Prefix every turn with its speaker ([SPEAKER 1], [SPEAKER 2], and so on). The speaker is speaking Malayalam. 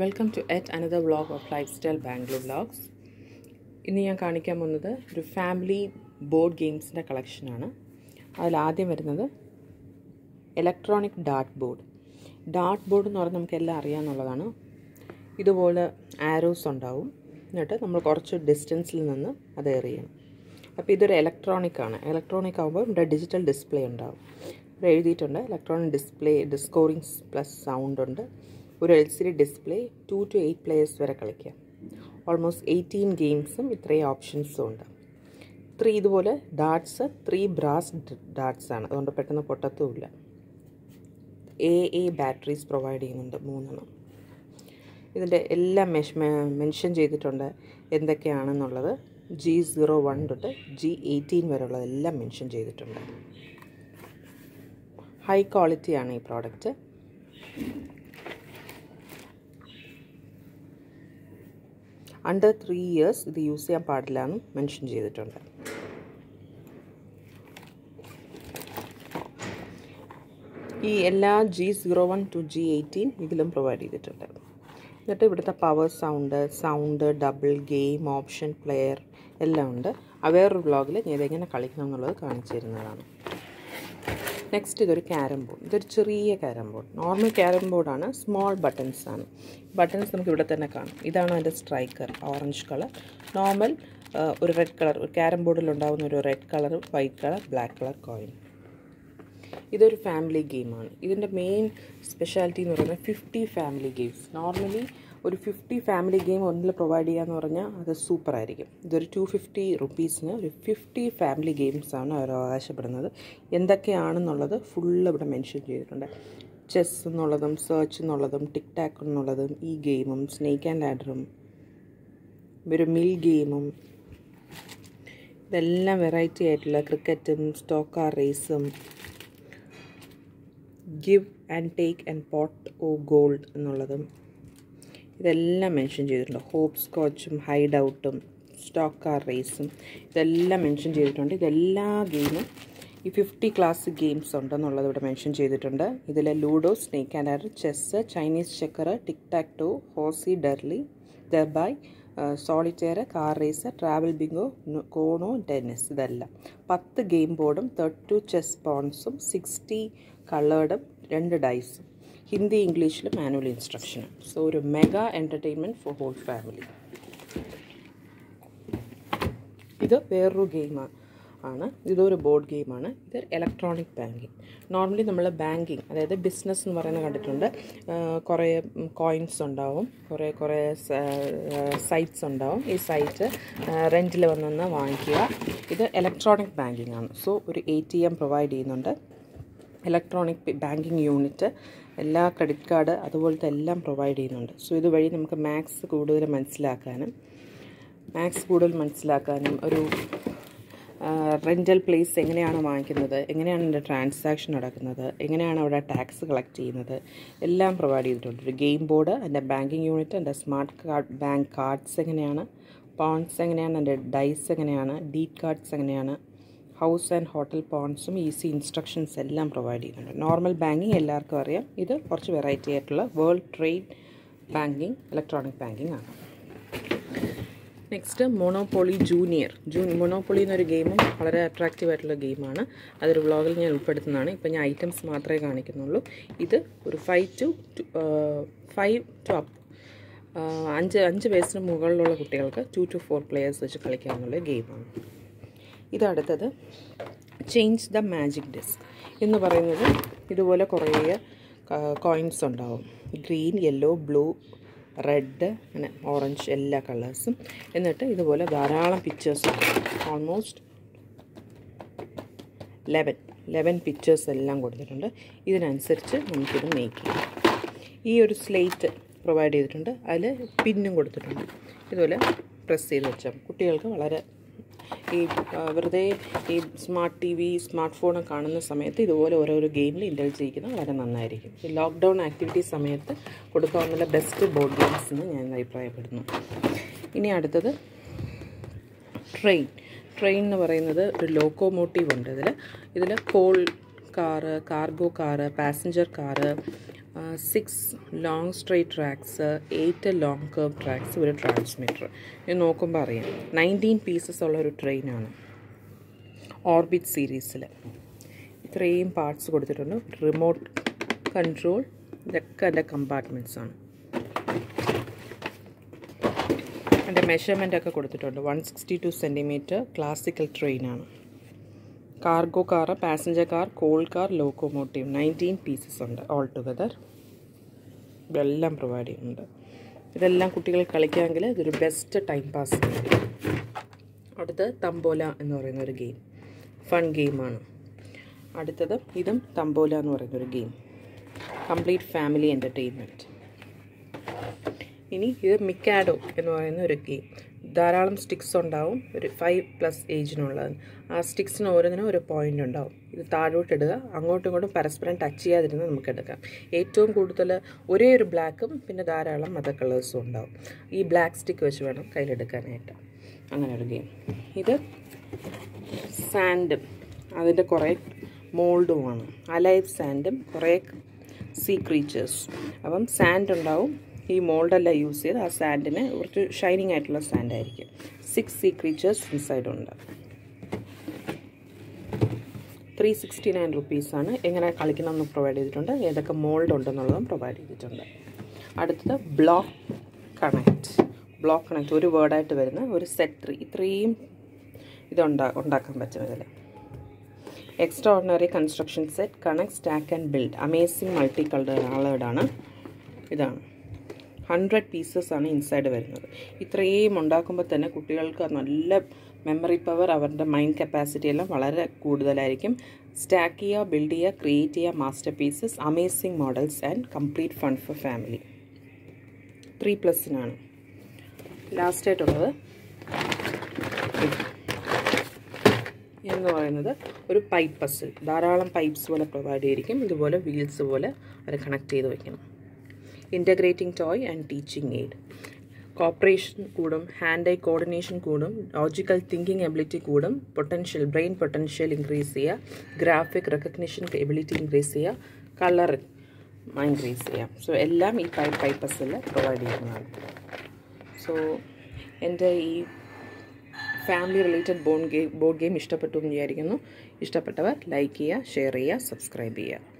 [SPEAKER 1] Welcome to yet another vlog of lifestyle Bangalore vlogs ഇന്ന് ഞാൻ കാണിക്കാൻ പോകുന്നത് ഒരു ഫാമിലി ബോർഡ് ഗെയിംസിന്റെ കളക്ഷനാണ് അതിൽ ആദ്യം വരുന്നത് electronic dart board dart board എന്ന് പറഞ്ഞാൽ നമുക്കെല്ലാം അറിയാമെന്നുള്ളതാണ് ഇതുപോലെ ആരോസ് ഉണ്ടാവും. എന്നിട്ട് നമ്മൾ കുറച്ച് ഡിസ്റ്റൻസിൽ നിന്ന് അത് എറിയണം അപ്പോൾ ഇതൊരു ഇലക്ട്രോണിക് ആണ്. ഇലക്ട്രോണിക് ആകുമ്പോൾ ഇവിടെ ഡിജിറ്റൽ ഡിസ്പ്ലേ ഉണ്ടാവും. ഇവിടെ എഴുതിയിട്ടുണ്ട്. ഇലക്ട്രോണിക് ഡിസ്പ്ലേ ഡിസ്കോറിങ്സ് പ്ലസ് സൗണ്ട് ഉണ്ട്. ഒരു L C D display two to eight players വരെ കളിക്കാം ഓൾമോസ്റ്റ് എയ്റ്റീൻ ഗെയിംസും ഇത്രയും ഓപ്ഷൻസും ഉണ്ട്. ത്രീ ഇതുപോലെ ഡാർട്സ് ത്രീ ബ്രാസ് ആണ്. അതുകൊണ്ട് പെട്ടെന്ന് പൊട്ടത്തുമില്ല എ എ ബാറ്ററീസ് പ്രൊവൈഡ് ചെയ്യുന്നുണ്ട് മൂന്നെണ്ണം. ഇതിന്റെ എല്ലാം മെഷ് മെൻഷൻ ചെയ്തിട്ടുണ്ട് എന്തൊക്കെയാണെന്നുള്ളത് ജി സീറോ വൺ തൊട്ട് ജി എയ്റ്റീൻ വരെയുള്ളതെല്ലാം മെൻഷൻ ചെയ്തിട്ടുണ്ട്. ഹൈ ക്വാളിറ്റിയാണ് ഈ പ്രോഡക്റ്റ് അണ്ടർ ത്രീ ഇയേഴ്സ് ഇത് യൂസ് ചെയ്യാൻ പാടില്ല എന്നും മെൻഷൻ ചെയ്തിട്ടുണ്ട്. ഈ എല്ലാ G zero one two G eighteen ഇതിലും പ്രൊവൈഡ് ചെയ്തിട്ടുണ്ട്. എന്നിട്ട് ഇവിടുത്തെ power sound sound double game option player എല്ലാം ഉണ്ട്. ആ വേറൊരു വ്ളോഗിൽ ഞാൻ ഇതെങ്ങനെ കളിക്കണം എന്നുള്ളത് കാണിച്ചു തരുന്നതാണ്. നെക്സ്റ്റ് ഇതൊരു ക്യാരം ബോർഡ് ഇതൊരു ചെറിയ ക്യാരം ബോർഡ് നോർമൽ ക്യാരം ബോർഡാണ് സ്മോൾ ബട്ടൺസ് ആണ്. ബട്ടൺസ് നമുക്ക് ഇവിടെ തന്നെ കാണാം. ഇതാണ് അതിന്റെ സ്ട്രൈക്കർ ഓറഞ്ച് കളർ നോർമൽ ഒരു റെഡ് കളർ ഒരു ക്യാരം ബോർഡിൽ ഉണ്ടാകുന്ന ഒരു red colour white colour black colour coin ഇതൊരു ഫാമിലി ഗെയിമാണ് ഇതിന്റെ മെയിൻ സ്പെഷ്യാലിറ്റി എന്ന് പറയുന്നത് ഫിഫ്റ്റി ഫാമിലി ഗെയിംസ് നോർമലി ഒരു ഫിഫ്റ്റി ഫാമിലി ഗെയിം ഒന്നിൽ പ്രൊവൈഡ് ചെയ്യാന്ന് പറഞ്ഞാൽ അത് സൂപ്പർ ആയിരിക്കും. ഇതൊരു ടു ഫിഫ്റ്റി റുപ്പീസിന് ഒരു ഫിഫ്റ്റി ഫാമിലി ഗെയിംസാണ് അവർ അവകാശപ്പെടുന്നത്. എന്തൊക്കെയാണെന്നുള്ളത് ഫുള്ള് ഇവിടെ മെൻഷൻ ചെയ്തിട്ടുണ്ട്. ചെസ് എന്നുള്ളതും സെർച്ച് എന്നുള്ളതും ടിക് ടാക്ക് എന്നുള്ളതും ഈ ഗെയിമും സ്നേക്ക് ആൻഡ് ലാഡറും ഒരു മിൽ ഗെയിമും ഇതെല്ലാം വെറൈറ്റി ആയിട്ടുള്ള ക്രിക്കറ്റും stock car റേസും give and take and pot of gold എന്നുള്ളതും ഇതെല്ലാം മെൻഷൻ ചെയ്തിട്ടുണ്ട്. ഹോപ്പ് സ്കോച്ചും ഹൈഡ് ഔട്ടും സ്റ്റോക്ക് കാർ റേസും ഇതെല്ലാം മെൻഷൻ ചെയ്തിട്ടുണ്ട്. ഇതെല്ലാ ഗെയിമും ഈ ഫിഫ്റ്റി ക്ലാസ് ഗെയിംസ് ഉണ്ടെന്നുള്ളത് ഇവിടെ മെൻഷൻ ചെയ്തിട്ടുണ്ട്. ഇതിൽ ludo snake and R chess Chinese checker tic tac toe ഹോസി ഡെർലി ദർബായ് solitaire car race travel bingo കോണോ tennis ഇതെല്ലാം. പത്ത് ഗെയിം ബോർഡും തേർട്ടി ടു ചെസ് പോൺസും സിക്സ്റ്റി കളേർഡും രണ്ട് ഡൈസും. ഹിന്ദി ഇംഗ്ലീഷിൽ മാനുവൽ ഇൻസ്ട്രക്ഷനും. സോ ഒരു mega entertainment for whole family. ഇത് വേറൊരു ഗെയിമാണ് ആണ്. ഇതൊരു ബോർഡ് ഗെയിമാണ്. ഇത് ഇലക്ട്രോണിക് ബാങ്കിങ്. നോർമലി നമ്മൾ ബാങ്കിങ് അതായത് ബിസിനസ് എന്ന് പറയുന്നത് കണ്ടിട്ടുണ്ട്. കുറേ കോയിൻസ് ഉണ്ടാവും. കുറേ കുറേ സൈറ്റ്സ് ഉണ്ടാവും. ഈ സൈറ്റ് റെന്റിൽ വന്നു വാങ്ങിക്കുക. ഇത് ഇലക്ട്രോണിക് ബാങ്കിങ് ആണ്. സോ ഒരു എ ടി എം പ്രൊവൈഡ് ചെയ്യുന്നുണ്ട്. ഇലക്ട്രോണിക് ബാങ്കിങ് യൂണിറ്റ് എല്ലാ ക്രെഡിറ്റ് കാർഡ് അതുപോലത്തെ എല്ലാം പ്രൊവൈഡ് ചെയ്യുന്നുണ്ട്. സോ ഇതുവഴി നമുക്ക് മാത്സ് കൂടുതൽ മനസ്സിലാക്കാനും മാത്സ് കൂടുതൽ മനസ്സിലാക്കാനും ഒരു റെന്റൽ പ്ലേസ് എങ്ങനെയാണ് വാങ്ങിക്കുന്നത് എങ്ങനെയാണ് എന്റെ ട്രാൻസാക്ഷൻ നടക്കുന്നത് എങ്ങനെയാണ് അവിടെ ടാക്സ് കളക്ട് ചെയ്യുന്നത് എല്ലാം പ്രൊവൈഡ് ചെയ്തിട്ടുണ്ട്. ഒരു ഗെയിം ബോർഡ് എന്റെ ബാങ്കിങ് യൂണിറ്റ് എന്റെ സ്മാർട്ട് കാർഡ് ബാങ്ക് കാർഡ്സ് എങ്ങനെയാണ് പോൺസ് എങ്ങനെയാണ് എന്റെ ഡൈസ് എങ്ങനെയാണ് ഡീ കാർഡ്സ് എങ്ങനെയാണ് ഹൗസ് ആൻഡ് ഹോട്ടൽ പോൺസും ഈസി ഇൻസ്ട്രക്ഷൻസ് എല്ലാം പ്രൊവൈഡ് ചെയ്യുന്നുണ്ട്. നോർമൽ ബാങ്കിങ് എല്ലാവർക്കും അറിയാം. ഇത് കുറച്ച് വെറൈറ്റി ആയിട്ടുള്ള world trade banking electronic banking ആണ്. Next Monopoly junior. ജൂ മൊണോപ്പൊളി എന്നൊരു ഗെയിമും വളരെ അട്രാക്റ്റീവ് ആയിട്ടുള്ള ഗെയിമാണ്. അതൊരു വ്ളോഗിൽ ഞാൻ ഉൾപ്പെടുത്തുന്നതാണ്. ഇപ്പം ഞാൻ ഐറ്റംസ് മാത്രമേ കാണിക്കുന്നുള്ളൂ. ഇത് ഒരു five two five two up അഞ്ച് അഞ്ച് വയസ്സിന് മുകളിലുള്ള കുട്ടികൾക്ക് ടു ടു ഫോർ പ്ലെയേഴ്സ് വെച്ച് കളിക്കാവുന്ന ഗെയിമാണ്. ഇതടുത്തത് ചേഞ്ച് ദ മാജിക് ഡിസ്ക് എന്ന് പറയുന്നത് ഇതുപോലെ കുറേ കോയിൻസ് ഉണ്ടാവും. ഗ്രീൻ യെല്ലോ ബ്ലൂ റെഡ് അങ്ങനെ ഓറഞ്ച് എല്ലാ കളേഴ്സും എന്നിട്ട് ഇതുപോലെ ധാരാളം pictures almost eleven eleven pictures എല്ലാം കൊടുത്തിട്ടുണ്ട്. ഇതിനനുസരിച്ച് നമുക്കിത് മേക്ക് ചെയ്യാം. ഈ ഒരു സ്ലേറ്റ് പ്രൊവൈഡ് ചെയ്തിട്ടുണ്ട്. അതിൽ പിന്നും കൊടുത്തിട്ടുണ്ട്. ഇതുപോലെ പ്രസ് ചെയ്ത് വെച്ചാൽ കുട്ടികൾക്ക് വളരെ ഈ വെറുതെ ഈ smart T V smart phone കാണുന്ന സമയത്ത് ഇതുപോലെ ഓരോരോ ഗെയിമിൽ ഇൻഡൽജ് ചെയ്യുന്നത് വളരെ നന്നായിരിക്കും. ഈ ലോക്ക്ഡൗൺ ആക്ടിവിറ്റി സമയത്ത് കൊടുക്കാവുന്ന ബെസ്റ്റ് ബോർഡ് ഗെയിംസ് എന്ന് ഞാൻ അഭിപ്രായപ്പെടുന്നു. ഇനി അടുത്തത് ട്രെയിൻ. ട്രെയിൻ എന്ന് പറയുന്നത് ഒരു ലോക്കോമോട്ടീവ് ഉണ്ട്. ഇതിൽ ഇതിൽ coal car cargo car passenger car six long straight tracks eight long curve tracks ഒരു ട്രാൻസ്മിറ്റർ ഇത് നോക്കുമ്പോൾ അറിയാം. നയന്റീൻ പീസസ് ഉള്ള ഒരു ട്രെയിനാണ് ഓർബിറ്റ് സീരീസിൽ ഇത്രയും പാർട്സ് കൊടുത്തിട്ടുണ്ട്. റിമോട്ട് കൺട്രോൾ ഇതൊക്കെ എന്റെ കമ്പാർട്ട്മെന്റ്സ് ആണ്. എന്റെ മെഷർമെന്റ് ഒക്കെ കൊടുത്തിട്ടുണ്ട്. One sixty two centimetre classical ട്രെയിനാണ് cargo car passenger car coal car locomotive. Nineteen pieces ഉണ്ട് ഓൾ ടുഗദർ ഇതെല്ലാം പ്രൊവൈഡ് ചെയ്യുന്നുണ്ട്. ഇതെല്ലാം കുട്ടികൾ കളിക്കാമെങ്കിൽ ഇതൊരു ബെസ്റ്റ് ടൈം പാസ് അടുത്തത് തമ്പോല എന്ന് പറയുന്ന ഒരു ഗെയിം ഫൺ ഗെയിമാണ് അടുത്തത് ഇതും തമ്പോല എന്ന് പറയുന്ന ഒരു ഗെയിം കംപ്ലീറ്റ് ഫാമിലി എന്റർടൈൻമെന്റ് ഇനി ഇത് മിക്കാഡോ എന്ന് പറയുന്ന ഒരു ഗെയിം ധാരാളം സ്റ്റിക്സ് ഉണ്ടാവും. ഒരു ഫൈവ് പ്ലസ് ഏജിനുള്ളത് ആ സ്റ്റിക്സിന് ഓരോന്നിനും ഒരു പോയിന്റ് ഉണ്ടാവും. ഇത് താഴോട്ട് ഇടുക അങ്ങോട്ടും ഇങ്ങോട്ടും പരസ്പരം ടച്ച് ചെയ്യാതിരുന്ന് നമുക്ക് എടുക്കാം. ഏറ്റവും കൂടുതൽ ഒരേ ഒരു ബ്ലാക്കും പിന്നെ ധാരാളം മദർ കളേഴ്സും ഉണ്ടാവും. ഈ ബ്ലാക്ക് സ്റ്റിക്ക് വെച്ച് വേണം കയ്യിലെടുക്കാനായിട്ട് അങ്ങനെ ഒരു ഗെയിം ഇത് സാൻഡും അതിന്റെ കുറേ മോൾഡുമാണ് അലൈവ് സാൻഡും കുറേ സീ ക്രീച്ചേഴ്സ് അപ്പം സാൻഡ് ഉണ്ടാവും. ഈ മോൾഡല്ല യൂസ് ചെയ്ത് ആ സാൻഡിന് കുറച്ച് ഷൈനിങ് ആയിട്ടുള്ള സാൻഡ് ആയിരിക്കും. സിക്സ് സീ ക്രീച്ചേഴ്സ് ഇൻസൈഡ് ഉണ്ട്. ത്രീ സിക്സ്റ്റി നയൻ റുപ്പീസാണ് എങ്ങനെ കളിക്കണമെന്ന് പ്രൊവൈഡ് ചെയ്തിട്ടുണ്ട്. ഏതൊക്കെ മോൾഡ് ഉണ്ടെന്നുള്ളതും പ്രൊവൈഡ് ചെയ്തിട്ടുണ്ട്. അടുത്തത് ബ്ലോക്ക് കണക്റ്റ് ബ്ലോക്ക് കണക്റ്റ് ഒരു വേർഡായിട്ട് വരുന്ന ഒരു സെറ്റ് ത്രീ ഇത്രയും ഇതുണ്ടാ ഉണ്ടാക്കാൻ പറ്റും ഇതിൽ. Extra ordinary construction set connect stack and build amazing multi colour ആളേഡാണ് ഇതാണ്. ഹൺഡ്രഡ് പീസസ് ആണ് ഇൻസൈഡ് വരുന്നത്. ഇത്രയും ഉണ്ടാക്കുമ്പോൾ തന്നെ കുട്ടികൾക്ക് നല്ല മെമ്മറി പവർ അവരുടെ മൈൻഡ് കപ്പാസിറ്റി എല്ലാം വളരെ കൂടുതലായിരിക്കും. സ്റ്റാക്ക് ചെയ്യുക ബിൽഡ് ചെയ്യുക ക്രിയേറ്റ് ചെയ്യുക masterpieces amazing models and complete fun for family three പ്ലസ്സിനാണ് ലാസ്റ്റായിട്ടുള്ളത് എന്ന് പറയുന്നത് ഒരു പൈപ്പ് പസിൽ ധാരാളം പൈപ്പ്സ് പോലെ പ്രൊവൈഡ് ചെയ്തിരിക്കും. ഇതുപോലെ വീൽസ് പോലെ അവർ കണക്ട് ചെയ്ത് വയ്ക്കണം integrating toy and teaching aid cooperation കൂടും ഹാൻഡ് ഐ കോർഡിനേഷൻ കൂടും ലോജിക്കൽ തിങ്കിങ് എബിലിറ്റി കൂടും പൊട്ടൻഷ്യൽ ബ്രെയിൻ പൊട്ടൻഷ്യൽ ഇൻക്രീസ് ചെയ്യുക ഗ്രാഫിക് റെക്കഗ്നിഷൻ എബിലിറ്റി ഇൻക്രീസ് ചെയ്യുക കളർ ഇൻക്രീസ് ചെയ്യാം. സോ എല്ലാം ഈ ഫൈവ് പൈപ്പസിൽ പ്രൊവൈഡ് ചെയ്യുന്നതാണ്. സോ എന്റെ ഈ family related born game board game ഇഷ്ടപ്പെട്ടു എന്ന് വിചാരിക്കുന്നു. ഇഷ്ടപ്പെട്ടവർ ലൈക്ക് ചെയ്യുക ഷെയർ ചെയ്യുക സബ്സ്ക്രൈബ് ചെയ്യുക.